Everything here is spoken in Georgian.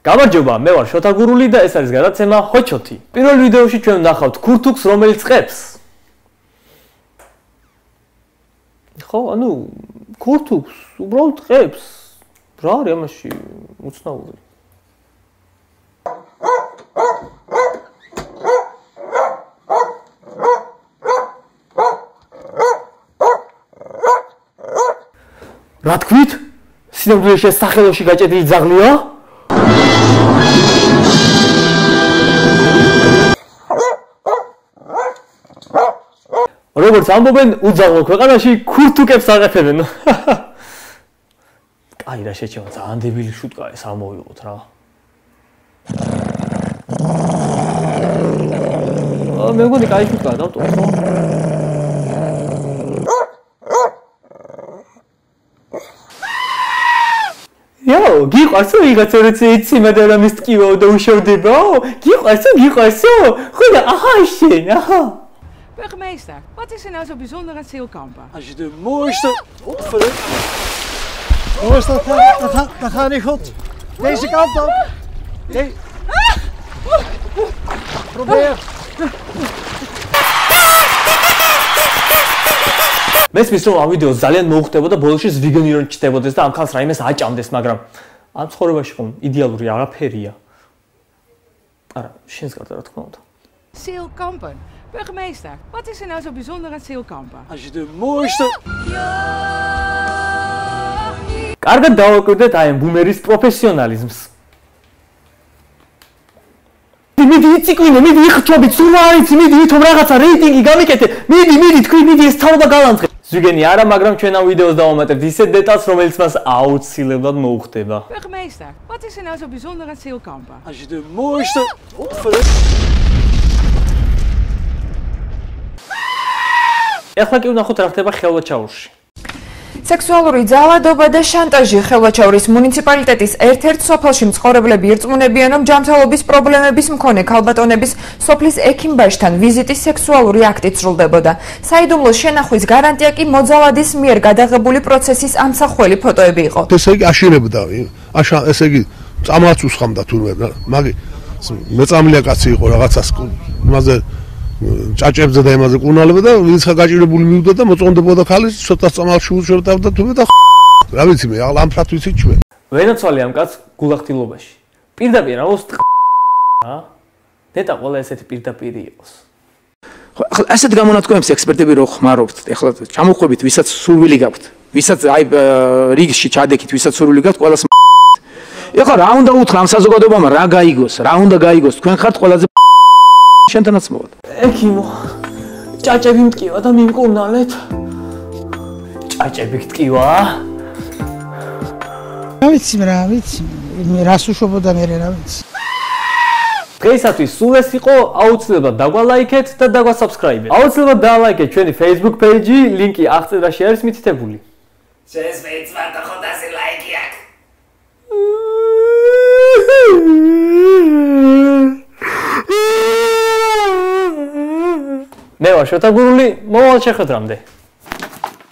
გამარჯობა, მე ვარ შოთა გურული და ეს არის გადაცემა ხოჩოთი. პირველ ვიდეოში ჩვენ ვნახავთ ქურთუქს, რომელიც ყებს. ხო, ანუ ქურთუქს უბრალოდ ყებს. რა არის ამაში უცნაური? რა თქვით? სინამდვილეში სახელოში გაჭედილი ძაღლია? როგორც ამბობენ, უძაღლო ქვეყანაში ქურთუკებს აყეფებენ. კაი რა შეჩევა, ძალიან დებილი შუტკა ეს ამოვიღოთ რა. აა მე მგონი კაი შუტკა დავტოვე. იო, გიყვარსო ვიღაცა როცა იცი მაგრამ ამის ტკივაო და უშავდებაო? გიყვარსო, გიყვარსო? ხო და აჰა შენ, აჰა. Burgemeester, wat is er nou zo bijzonder aan Zeelkampen? Als je de mooiste... Jongens, dat, gaat, dat, gaat, dat gaat niet goed. Deze kant op. Nee. Probeer. მესმის რომ ამ ვიდეოს ძალიან მოუხდებოდა ბოლოში ვიგენირო ჩდებოდეს და ამ ხალხს რაიმეს აჭამდეს, მაგრამ ამ ცხოვრებაში ხომ იდეალური არაფერია. არა, შენს გარდა რა თქმა უნდა. Zeelkampen. Burgemeester, wat is er nou zo bijzonder aan Zeelkampen? Als je de mooiste... კარგად დავაკვირდეთ აი ბუმერის პროფესიონალიზმს. მიდი ციკლინე, მიდი იხჩობი, სულ არის, მიდი ვითომ რაღაცა რეიტინგი გამიკეთე. მიდი, მიდი, თქვი, მიდი ეს თავდა გალანძღე. ზუგენი არა, მაგრამ ჩვენ ამ ვიდეოს დავამატებთ ისეთ დეტალს, რომელიც მას აუცილებლად მოუხდება. Burgemeester, wat is er nou zo bijzonder aan Zeelkampen? Als je de mooiste... Opverruk. ეხლა კი ვნახოთ რა ხდება ხელვაჩაურში. სექსუალური ძალადობა და შანტაჟი ხელვაჩაურის მუნიციპალიტეტის ერთ-ერთ სოფელში მცხოვრებლები ირწმუნებიან, რომ ჯანმრთელობის პრობლემების მქონე ქალბატონების სოფლის ექიმბაშთან ვიზიტის სექსუალური აქტი სრულდებოდა. საიდუმლოს შენახვის გარანტია კი მოძალადის მიერ გადაღებული პროცესის ამსახველი ფოტოები იყო. ესე იგი აშირებდა, აშა ესე იგი წამლაც უსხამდა თურმე, მაგი მეწამლია კაცი იყო რაღაცას იმაზე ჭაჭებზე და იმაზე კუნალებდა და ვინცხა გაჭირებული მივიდა და მოწონდებოდა ხალის ცოტა წამალში უშორდავდა თუმე და რა ვიცი მე აღლა ამ ფრათ ვიცი ჩვენ. ვენაცვალე ამ კაც გულახtildeობაში პირდაპირ აუს ა? ნეტა ყველა ესეთი პირდაპირი იყოს. ხო ახლა ასეთ გამონათქვამებს ექსპერტები რო ხმარობთ ახლა ჩამოხვებით ვისაც სურვილი გაქვთ ვისაც აი რიგში ჩადექით ვისაც სურვილი გაქვთ ყველას ეხლა რა უნდა უთხრა ამ საზოგადოებამ რა გაიგოს რა უნდა გაიგოს? თქვენ ხართ ყველაზე შენთანაც მოვალ. ექიმო, ჭაჭები მტკივა და მიმკურნალეთ. ჭაჭები გტკივა? რა ვიცი რა, ვიცი. რას უშობოდა მე რა ვიცი. დღეისათვის სულ ეს იყო, აუცილებლად დაგვალაიქეთ და დაგვასაბსკრაიბეთ. აუცილებლად დაალაიქეთ ჩვენი Facebook პეიჯი, ლინკი აღწერაში არის მითითებული. შენს მეიცმა და ხოდაზე ლაიკი აქვს. მე ვარ შოთაგურული, მოვალ შეხვედრამდე.